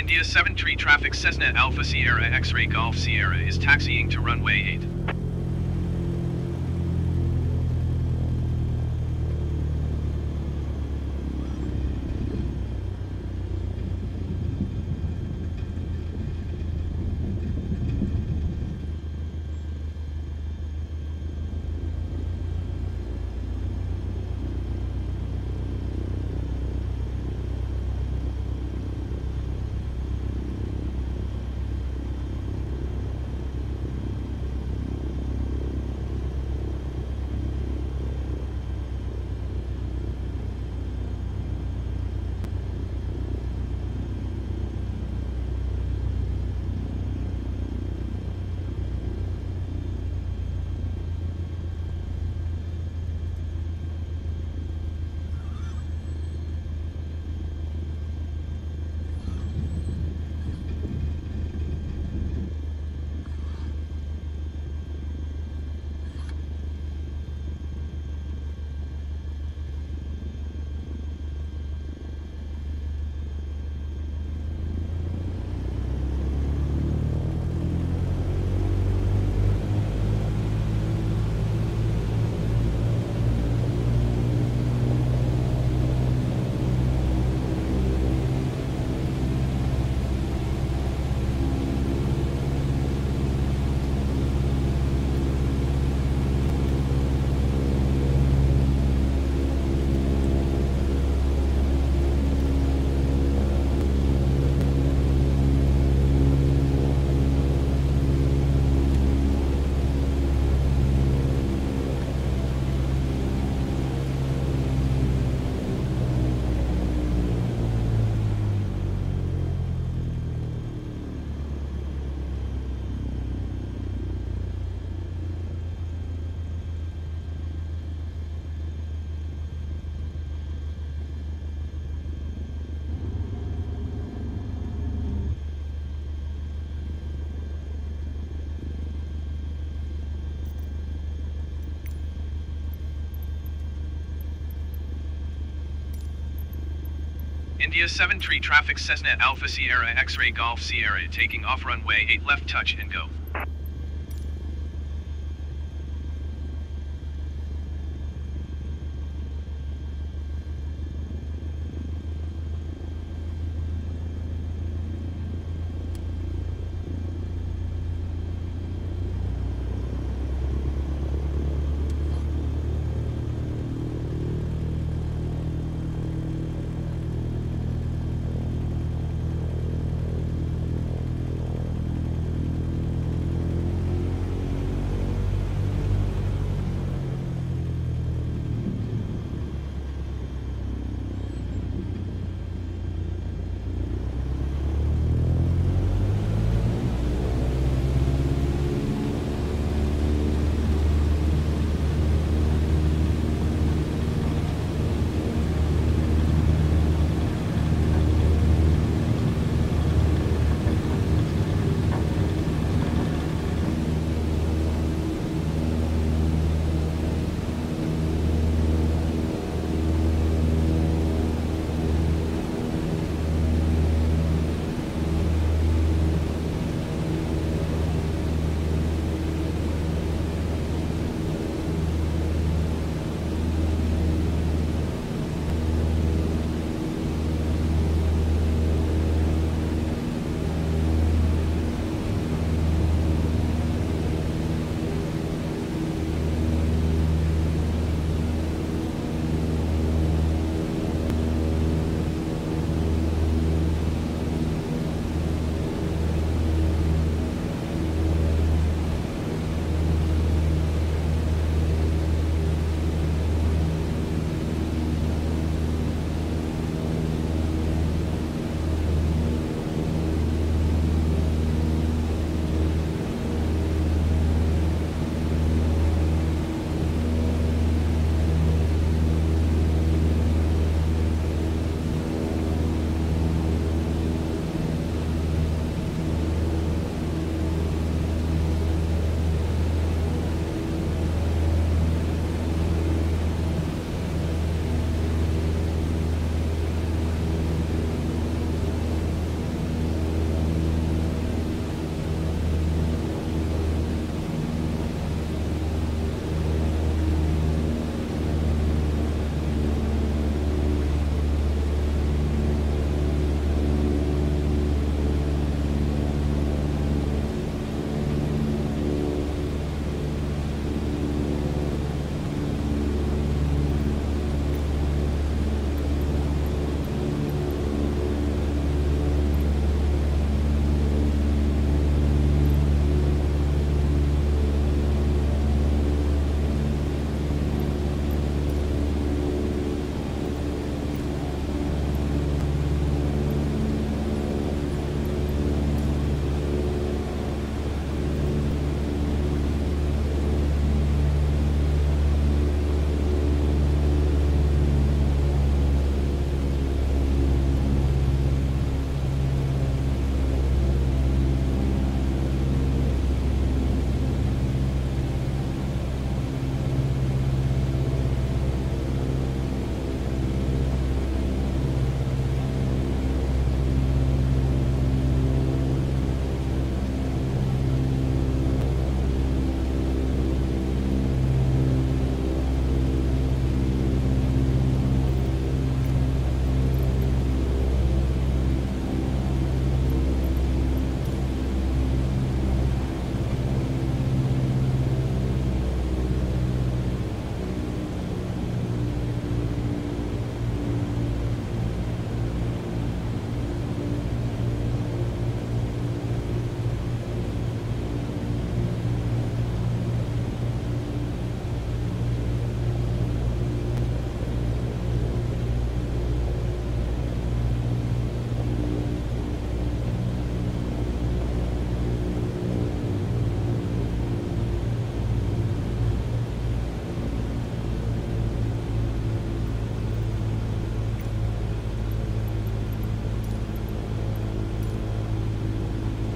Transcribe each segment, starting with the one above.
India 7 Tree Traffic Cessna Alpha Sierra X-Ray Golf Sierra is taxiing to runway 8. India 7 Tree Traffic Cessna Alpha Sierra X-Ray Golf Sierra taking off runway 8 left touch and go.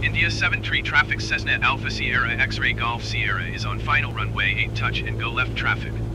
India 7 tree traffic Cessna Alpha Sierra X-ray Golf Sierra is on final runway 8 touch and go left traffic.